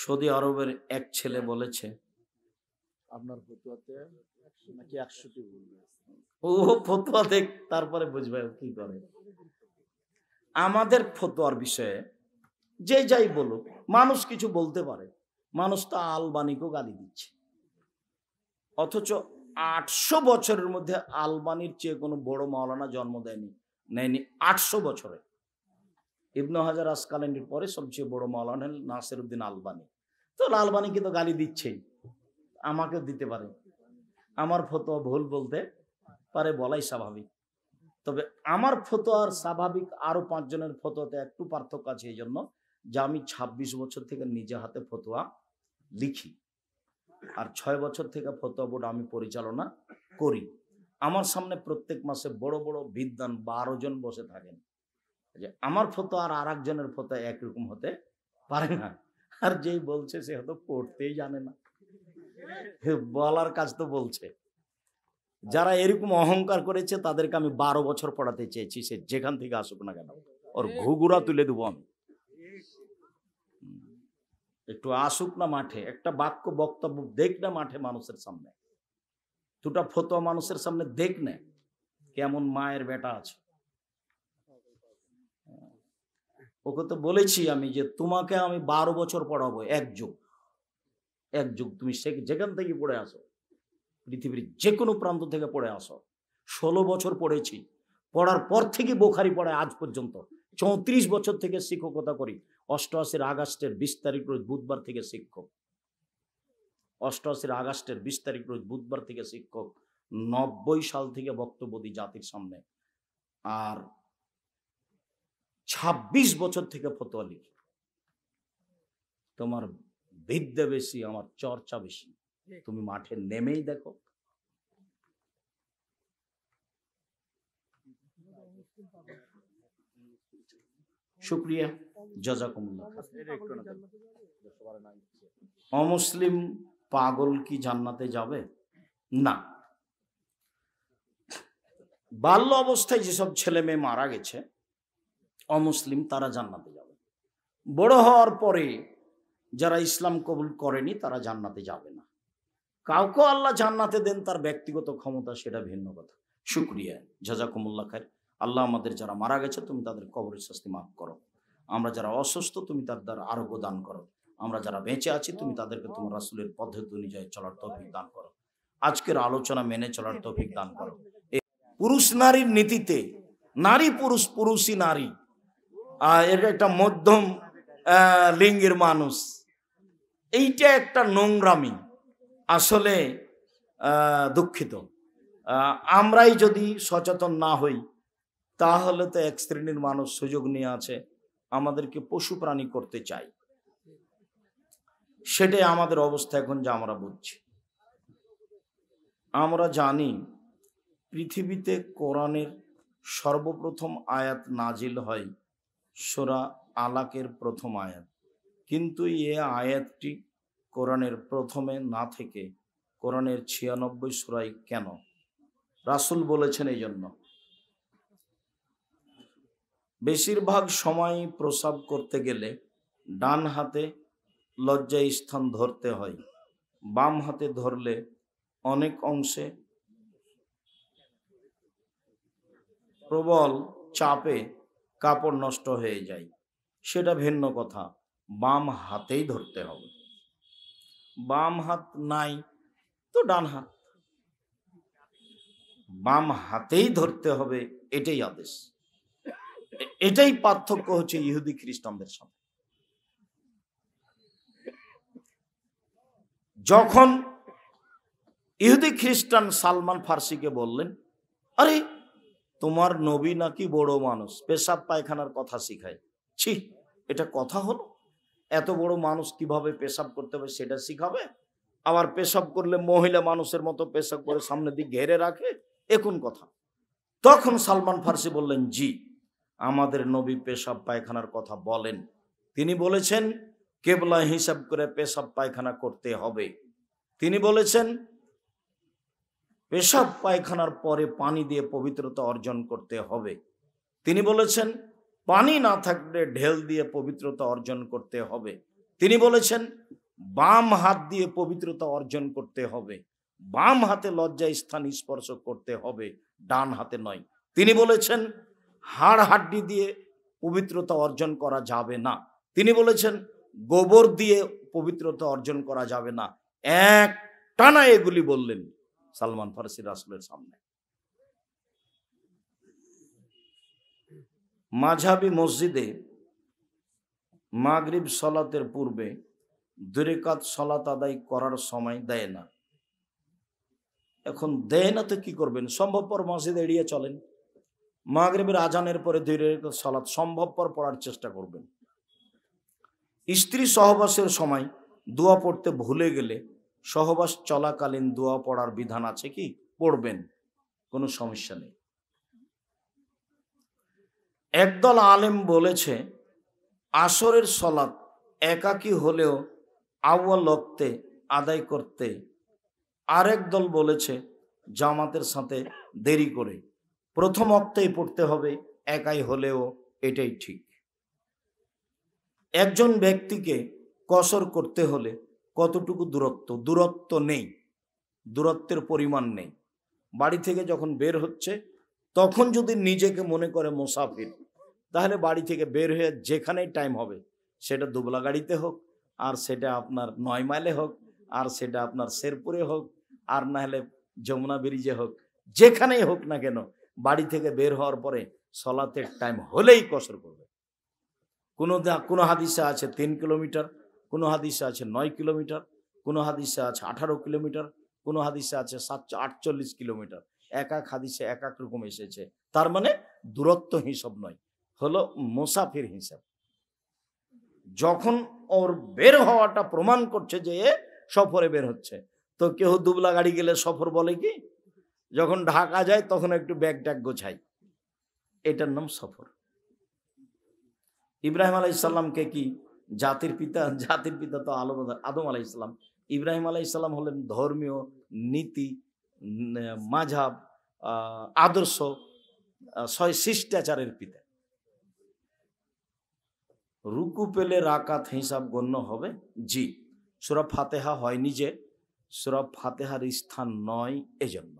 Saudi আরবের এক ছেলে বলেছে। আপনার ফতুয়াতে নাকি একশোটি ভুল ও ফতোয়া দেখ তারপরে বুঝবে কি করে। আমাদের ফতোয়ার বিষয়ে যে যাই বলুক মানুষ কিছু বলতে পারে। মানুষ তো আলবানিকেও গালি দিচ্ছে। অথচ আটশো বছরের মধ্যে আলবানির চেয়ে কোনো বড় মাওলানা জন্ম দেয়নি নেয়নি আটশো বছরে। ইবনু হাজার আসকালেন্ডির পরে সবচেয়ে বড় হলেন নাসির উদ্দিন আলবানি। তো আলবানিকে কিন্তু গালি দিচ্ছেই, আমাকেও দিতে পারে। আমার ফতোয়া ভুল বলতে পারে, বলাই স্বাভাবিক। তবে আমার ফতোয়ার স্বাভাবিক আরও পাঁচজনের ফতোয়াতে একটু পার্থক্য আছে এই জন্য যে আমি ২৬ বছর থেকে নিজে হাতে ফতোয়া লিখি। আর ছয় বছর থেকে ফতোয়া বোর্ড আমি পরিচালনা করি। আমার সামনে প্রত্যেক মাসে বড় বড় বিদ্যান বারো জন বসে থাকেন। যে আমার ফতো আর আর একজনের ফতোয়া একরকম হতে পারে না। আর যেই বলছে সে হয়তো পড়তেই জানে না। বলার কাজ তো বলছে। যারা এরকম অহংকার করেছে, তাদেরকে আমি বারো বছর পড়াতে চেয়েছি, সে যেখান থেকে আসুক না কেন। ওর ঘুঘুরা তুলে দেবো আমি। একটু আসুক না মাঠে, একটা বাক্য বক্তব্য দেখ না মাঠে মানুষের সামনে। দুটা ফতোয়া মানুষের সামনে দেখ না, কেমন মায়ের বেটা আছে। ওকে তো বলেছি আমি যে তোমাকে আমি বারো বছর পড়াবো, এক যুগ। এক যুগ তুমি যেখান থেকে পড়ে আসো, পৃথিবীর যে কোনো প্রান্ত থেকে পড়ে আসো। ষোলো বছর পড়েছি, পড়ার পর থেকে বোখারি পড়ায় আজ পর্যন্ত। চৌত্রিশ বছর থেকে শিক্ষকতা করি, অষ্টআশির আগস্টের বিশ তারিখ রোজ বুধবার থেকে শিক্ষক। অষ্টআশির আগস্টের বিশ তারিখ রোজ বুধবার থেকে শিক্ষক। নব্বই সাল থেকে বক্তব্য দিই জাতির সামনে। আর ছাব্বিশ বছর থেকে ফতোয়া লিখি। তোমার বিদ্যা বেশি আমার চর্চা বেশি। তুমি মাঠে নেমেই দেখো। শুক্রিয়া। জাজাকুমুল্লাহ। অমুসলিম পাগল কি জান্নাতে যাবে? না। বাল্য অবস্থায় যেসব ছেলে মেয়ে মারা গেছে অমুসলিম তারা জান্নাতে যাবে। বড় হওয়ার পরে যারা ইসলাম কবুল করেনি তারা জান্নাতে যাবে না। কাউকে আল্লাহ জান্নাতে দেন তার ব্যক্তিগত ক্ষমতা সেটা ভিন্ন কথা। শুক্রিয়া। জাজাকুমুল্লাহ খায় আল্লাহ আমাদের যারা মারা গেছে, তুমি তাদের কবরের শাস্তি মাফ করো। আমরা যারা অসুস্থ, তুমি তাদের আরোগ্য দান করো। আমরা যারা বেঁচে আছি, তুমি তাদেরকে তোমার রাসুলের পদ্ধতি অনুযায়ী চলার তৌফিক দান করো। আজকের আলোচনা মেনে চলার তৌফিক দান করো। পুরুষ নারীর নীতিতে নারী পুরুষ, পুরুষই নারী। এটা একটা মধ্যম লিঙ্গের মানুষ। এইটা একটা নোংরামি, আসলে দুঃখিত। আমরাই যদি সচেতন না হই, তাহলে তো এক শ্রেণির মানুষ সুযোগ নিয়ে আছে, আমাদেরকে পশু প্রাণী করতে চাই সেটাই আমাদের অবস্থা এখন যা আমরা বুঝছি। আমরা জানি, পৃথিবীতে কোরআনের সর্বপ্রথম আয়াত নাজিল হয় সোরা আলাকের প্রথম আয়াত। কিন্তু এ আয়াতটি কোরআনের প্রথমে না থেকে কোরআনের ছিয়ানব্বই সুরাই কেন? রাসূল বলেছেন এই জন্য বেশিরভাগ সময় প্রসাব করতে গেলে ডান হাতে লজ্জা স্থান ধরতে হয়, বাম হাতে ধরলে অনেক অংশে প্রবল চাপে কাপড় নষ্ট হয়ে যায়। সেটা ভিন্ন কথা। বাম হাতেই ধরতে হবে। বাম হাত নাই তো ডান হাত। বাম হাতেই ধরতে হবে এটাই আদেশ। এটাই পার্থক্য হচ্ছে ইহুদি খ্রিস্টানদের সাথে। যখন ইহুদি খ্রিস্টান সালমান ফার্সিকে বললেন, আরে তোমার নবী নাকি বড় মানুষ? পেশাব পায়খানার কথা শিখায়। ছি, এটা কথা হলো? এত বড় মানুষ কীভাবে পেশাব করতে হবে সেটা শিখাবে? আবার পেশাব করলে মহিলা মানুষের মতো পেশাব করে সামনে দিক ঘেরে রাখে? এখন কথা? তখন সালমান ফার্সি বললেন, জি, আমাদের নবী পেশাব পায়খানার কথা বলেন। তিনি বলেছেন, কেবলা হিসাব করে পেশাব পায়খানা করতে হবে। তিনি বলেছেন পেশাব পায়খানার পরে পানি দিয়ে পবিত্রতা অর্জন করতে হবে। তিনি বলেছেন, পানি না থাকলে ঢেল দিয়ে পবিত্রতা অর্জন করতে হবে। তিনি বলেছেন, বাম হাত দিয়ে পবিত্রতা অর্জন করতে হবে। বাম হাতে লজ্জা স্থান স্পর্শ করতে হবে, ডান হাতে নয়। তিনি বলেছেন, হাড় হাড্ডি দিয়ে পবিত্রতা অর্জন করা যাবে না। তিনি বলেছেন, গোবর দিয়ে পবিত্রতা অর্জন করা যাবে না। এক টানা এগুলি বললেন। সালমান ফারসি রাসুলের সামনে। মাঝাবি মসজিদে মাগরিব সলাতের পূর্বে দুরেকাত সলাত আদায় করার সময় দেয় না। এখন দেয় না তো কি করবেন? সম্ভবপর মসজিদ এড়িয়ে চলেন। মাগরিবের আজানের পরে দুই রেখাত সলাৎ সম্ভবপর পড়ার চেষ্টা করবেন। স্ত্রী সহবাসের সময় দোয়া পড়তে ভুলে গেলে সহবাস চলাকালীন দোয়া পড়ার বিধান আছে কি? পড়বেন, কোনো সমস্যা নেই। একদল আলেম বলেছে, আসরের সলাৎ একাকী হলেও আউয়াল লক্তে আদায় করতে। আরেক দল বলেছে, জামাতের সাথে দেরি করে। প্রথম অক্তেই পড়তে হবে, একাই হলেও এটাই ঠিক। একজন ব্যক্তিকে কসর করতে হলে কতটুকু দূরত্ব? দূরত্ব নেই। দূরত্বের পরিমাণ নেই। বাড়ি থেকে যখন বের হচ্ছে, তখন যদি নিজেকে মনে করে মোসাফির, তাহলে বাড়ি থেকে বের হয়ে যেখানেই টাইম হবে, সেটা দুবলা গাড়িতে হোক, আর সেটা আপনার নয় মাইলে হোক, আর সেটা আপনার শেরপুরে হোক, আর না হলে যমুনা ব্রিজে হোক, যেখানেই হোক না কেন, বাড়ি থেকে বের হওয়ার পরে সলাতের টাইম হলেই কসর করবে। কোনো কোনো হাদিসে আছে তিন কিলোমিটার কোনো হাদিসে আছে নয় কিলোমিটার, কোনো হাদিসে আছে আঠারো কিলোমিটার, কোনো হাদিসে আছে সাতশো আটচল্লিশ কিলোমিটার। এক এক হাদিসে এক এক রকম এসেছে। তার মানে দূরত্ব হিসাব নয়, হলো মুসাফির হিসাব। যখন ওর বের হওয়াটা প্রমাণ করছে যে সফরে বের হচ্ছে, তো কেউ দুবলা গাড়ি গেলে সফর বলে কি? যখন ঢাকা যায় তখন একটু ব্যাগ ট্যাগ গোছাই এটার নাম সফর। ইব্রাহিম আলাইসাল্লামকে কি জাতির পিতা জাতির পিতা তো আলম, আদম আলাইসাল্লাম ইব্রাহিম ইসলাম হলেন ধর্মীয় নীতি মাঝাব আদর্শ ছয় শিষ্টাচারের পিতা। রুকু পেলে রাকাত হিসাব গণ্য হবে? জি। সুরা ফাতেহা হয়নি যে, সুরা ফাতেহার স্থান নয় এজন্য।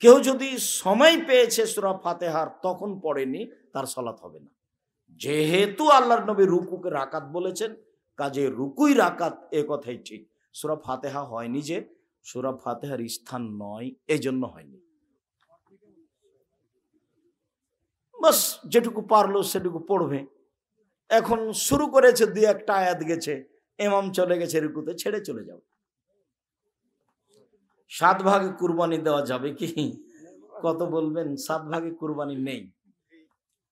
কেউ যদি সময় পেয়েছে সুরা ফাতেহার, তখন পড়েনি, তার সলাৎ হবে না। যেহেতু আল্লাহর নবী রুকুকে রাকাত বলেছেন, কাজে রুকুই রাকাত এ কথাই ঠিক। সুরা ফাতেহা হয়নি যে, সুরা ফাতেহার স্থান নয়, এজন্য হয়নি। বাস, যেটুকু পারল সেটুকু পড়বে। এখন শুরু করেছে দুই একটা আয়াত গেছে এমাম চলে গেছে রুকুতে, ছেড়ে চলে যাবে সাত ভাগে কুরবানি দেওয়া যাবে কি? কত বলবেন? সাত ভাগে কুরবানি নেই।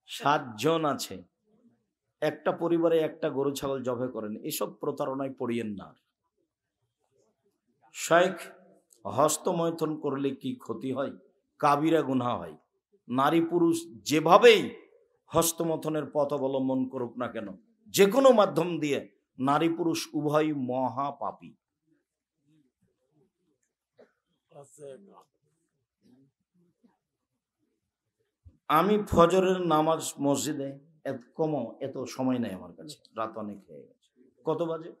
সাতজন আছে। একটা পরিবারে একটা গরু, ছাগল জবে করেন, এসব প্রতারণায় পড়িয়েন না। শেখ হস্তমৈথন করলে কি ক্ষতি হয়? কাবিরা গুনা হয়। নারী পুরুষ যেভাবেই হস্তমথনের পথ অবলম্বন করুক না কেন যে কোনো মাধ্যম দিয়ে নারী পুরুষ উভয় মহা পাপী আমি ফজরের নামাজ মসজিদে এত কমো এত সময় নেই আমার কাছে। রাত অনেক হয়ে গেছে। কত বাজে?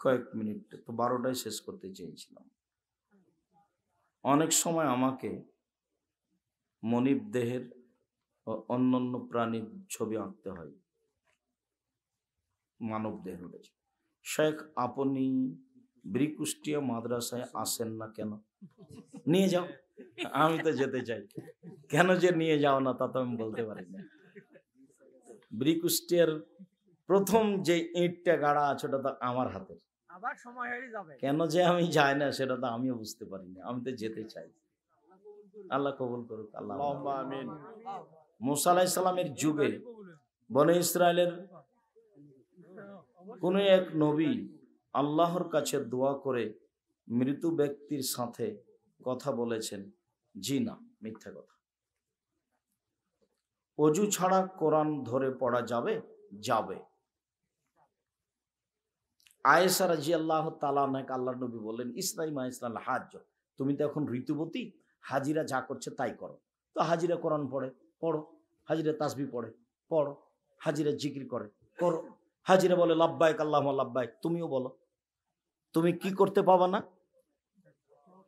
কয়েক মিনিট তো বারোটায় শেষ করতে চেয়েছিলাম। অনেক সময় আমাকে মনিব দেহের ও অন্যান্য প্রাণীর ছবি আঁকতে হয়। মানব দেহ রয়েছে শেখ আপনি ব্রিকুষ্টিয়া মাদ্রাসায় আসেন না কেন? নিয়ে যাও। আমি তো যেতে চাই। কেন যে নিয়ে যাও না তা তো আমি বলতে পারি না। ব্রিকুষ্টিয়ার প্রথম যে ইঁটটা গাড়া আছে ওটা তো আমার হাতে আবার সময় হয়ে যাবে। কেন যে আমি যাই না সেটা তো আমিও বুঝতে পারি না। আমি তো যেতে চাই। আল্লাহ কবুল করুক আল্লাহ আমিন। মুসা যুগে বনে ইসরায়েলের কোন এক নবী আল্লাহর কাছে দোয়া করে মৃত ব্যক্তির সাথে কথা বলেছেন। জি না, মিথ্যা কথা। অজু ছাড়া কোরআন ধরে পড়া যাবে? যাবে। আয়েসা রাজি আল্লাহ তালাক আল্লাহ নবী বললেন ইসলাইমা ইসলাম হাজ তুমি তো এখন ঋতুবতী, হাজিরা যা করছে তাই করো। তো হাজিরা কোরআন পড়ে, পড়ো। হাজিরা তাসবি পড়ে, পড়ো। হাজিরা জিকির করে, করো। হাজিরা বলে লাভবায়ক আল্লাহ লাভবায়ক তুমিও বলো। তুমি কি করতে পাবা না?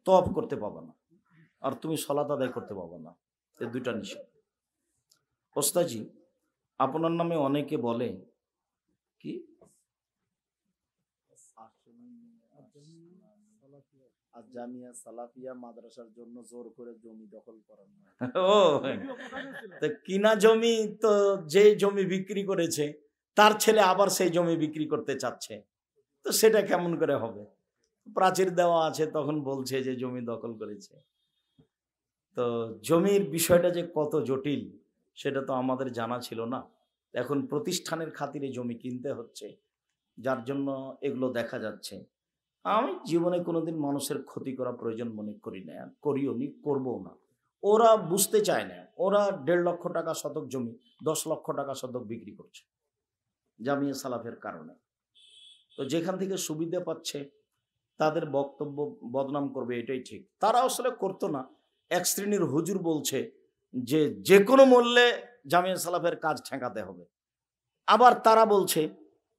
তপ করতে পাবা না। আর তুমি সলাত আদায় করতে পাবা না। এ দুইটা নিষেধ। ওস্তাজি আপনার নামে অনেকে বলে কি? জামিয়া সালাফিয়া মাদ্রাসার জন্য জোর করে জমি দখল করানো ও কিনা জমি তো যে জমি বিক্রি করেছে তার ছেলে আবার সেই জমি বিক্রি করতে চাচ্ছে। তো সেটা কেমন করে হবে? প্রাচীর দেওয়া আছে তখন বলছে যে জমি দখল করেছে। তো জমির বিষয়টা যে কত জটিল, সেটা তো আমাদের জানা ছিল না। এখন প্রতিষ্ঠানের খাতিরে জমি কিনতে হচ্ছে, যার জন্য এগুলো দেখা যাচ্ছে। আমি জীবনে কোনোদিন মানুষের ক্ষতি করা প্রয়োজন মনে করি না, করিও নি করব না। ওরা বুঝতে চায় না, ওরা দেড় লক্ষ টাকা শতক জমি, দশ লক্ষ টাকা শতক বিক্রি করছে, জামিয়া সালাফের কারণে। তো যেখান থেকে সুবিধা পাচ্ছে, তাদের বক্তব্য বদনাম করবে, এটাই ঠিক। তারা আসলে করতো না এক শ্রেণির হুজুর বলছে যে যে কোনো মূল্যে জামিয়া সালাফের কাজ ঠেকাতে হবে। আবার তারা বলছে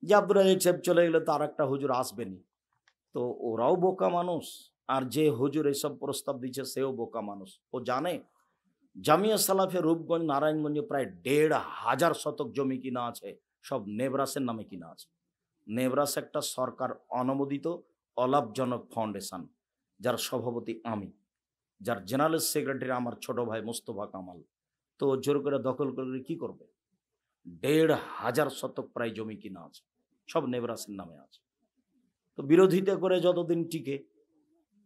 যে আব্দুল সাহেব চলে গেলে তো আর একটা হুজুর আসবেনি তো ওরাও বোকা মানুষ। আর যে হুজুর এসব প্রস্তাব দিচ্ছে সেও বোকা মানুষ। ও জানে জামিয়া সালাফে রূপগঞ্জ, নারায়ণগঞ্জে প্রায় দেড় হাজার শতক জমি কিনা আছে, সব নেবরাসের নামে কিনা আছে। নেবরাস একটা সরকার অনুমোদিত অলাভজনক ফাউন্ডেশন যার সভাপতি আমি। যার জেনারেল সেক্রেটারি আমার ছোট ভাই মোস্তফা কামাল। তো জোর করে দখল করে কি করবে? দেড় হাজার শতক প্রায় জমি কিনা আছে, সব নেবরাসের নামে আছে। তো বিরোধিতা করে যতদিন টিকে,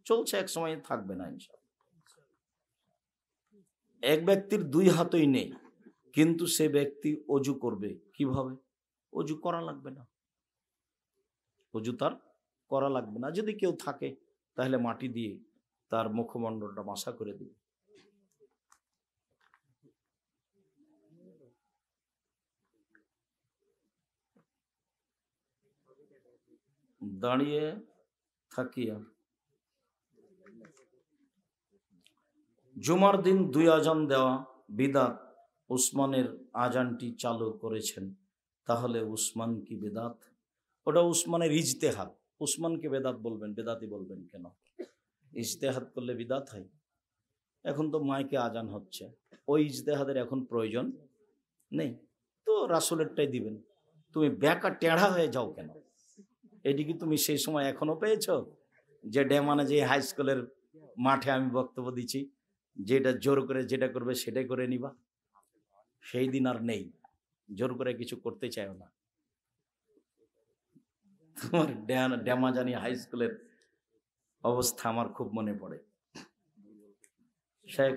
চলছে এক সময়, থাকবে না ইনশাল্লাহ। এক ব্যক্তির দুই হাতই নেই, কিন্তু সে ব্যক্তি অজু করবে কীভাবে? অজু করা লাগবে না। অজু তার করা লাগবে না। যদি কেউ থাকে, তাহলে মাটি দিয়ে তার মুখমণ্ডলটা মাসা করে দিবে। দাঁড়িয়ে থাকিয়া জুমার দিন দুই আজান দেওয়া বিদাত, উসমানের আজানটি চালু করেছেন, তাহলে উসমান কি বেদাত? ওটা উসমানের ইজতেহাত উসমানকে বেদাত বলবেন? বেদাতি বলবেন কেন? ইজতেহাদ করলে বিদাত হয়। এখন তো মাইকে আজান হচ্ছে। ওই ইজতেহাদের এখন প্রয়োজন নেই। তো রাসুলেরটাই দিবেন। তুমি ব্যাকা টেढ़া হয়ে যাও কেন? এটি কি তুমি সেই সময় এখনও পেয়েছ? যে ডেমানে যে হাই স্কুলের মাঠে আমি বক্তব্য দিচ্ছি, যেটা জোর করে যেটা করবে সেটাই করে নিবা। সেই দিন আর নেই। জোর করে কিছু করতে চাইও না। তোমার ড্যা- ড্যামাজানি হাই স্কুলের অবস্থা আমার খুব মনে পড়ে। শেখ।